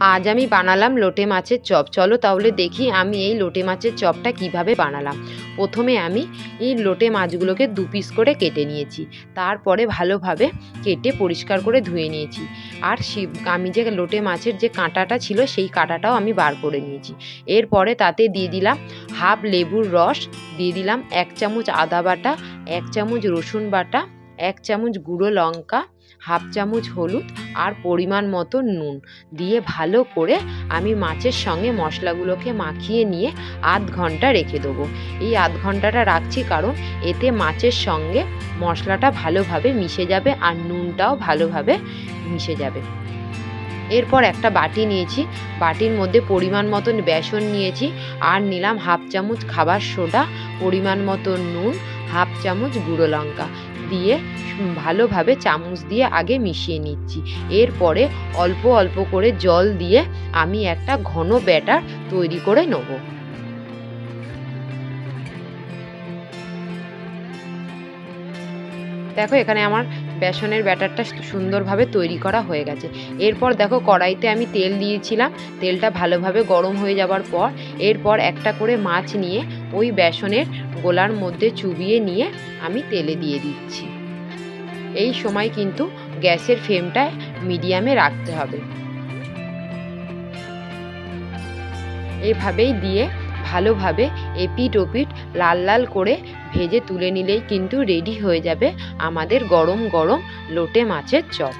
আজ আমি বানালাম লোটে মাছের চপ। চলো তাহলে দেখি আমি এই লোটে মাছের চপটা কীভাবে বানালাম। প্রথমে আমি এই লোটে মাছগুলোকে দু পিস করে কেটে নিয়েছি। তারপরে ভালোভাবে কেটে পরিষ্কার করে ধুয়ে নিয়েছি। আর আমি যে লোটে মাছের যে কাঁটাটা ছিল সেই কাঁটাটাও আমি বার করে নিয়েছি। এরপরে তাতে দিয়ে দিলাম হাফ লেবুর রস, দিয়ে দিলাম এক চামচ আদা বাটা, এক চামচ রসুন বাটা এক চামচ গুঁড়ো লঙ্কা, হাফ চামচ হলুদ আর পরিমাণ মতো নুন দিয়ে ভালো করে আমি মাছের সঙ্গে মশলাগুলোকে মাখিয়ে নিয়ে আধ ঘণ্টা রেখে দেবো। এই আধ ঘন্টাটা রাখছি কারণ এতে মাছের সঙ্গে মশলাটা ভালোভাবে মিশে যাবে আর নুনটাও ভালোভাবে মিশে যাবে। এরপর একটা বাটি নিয়েছি, বাটির মধ্যে পরিমাণ মতন বেসন নিয়েছি আর নিলাম হাফ চামচ খাবার সোডা, পরিমাণ মতো নুন হাফ চামচ গুঁড়ো লঙ্কা দিয়ে ভালোভাবে চামচ দিয়ে আগে মিশিয়ে নিচ্ছি। এরপরে অল্প অল্প করে জল দিয়ে আমি একটা ঘন ব্যাটার তৈরি করে নেব। দেখো, এখানে আমার বেসনের ব্যাটারটা সুন্দরভাবে তৈরি করা হয়ে গেছে। এরপর দেখো, কড়াইতে আমি তেল দিয়েছিলাম। তেলটা ভালোভাবে গরম হয়ে যাবার পর, এরপর একটা করে মাছ নিয়ে ওই বেসনের গোলার মধ্যে চুবিয়ে নিয়ে আমি তেলে দিয়ে দিচ্ছি। এই সময় কিন্তু গ্যাসের ফ্লেমটা মিডিয়ামে রাখতে হবে। এভাবেই দিয়ে ভালোভাবে এপিট ওপিট লাল লাল করে ভেজে তুলে নিলেই কিন্তু রেডি হয়ে যাবে আমাদের গরম গরম লোটে মাছের চপ।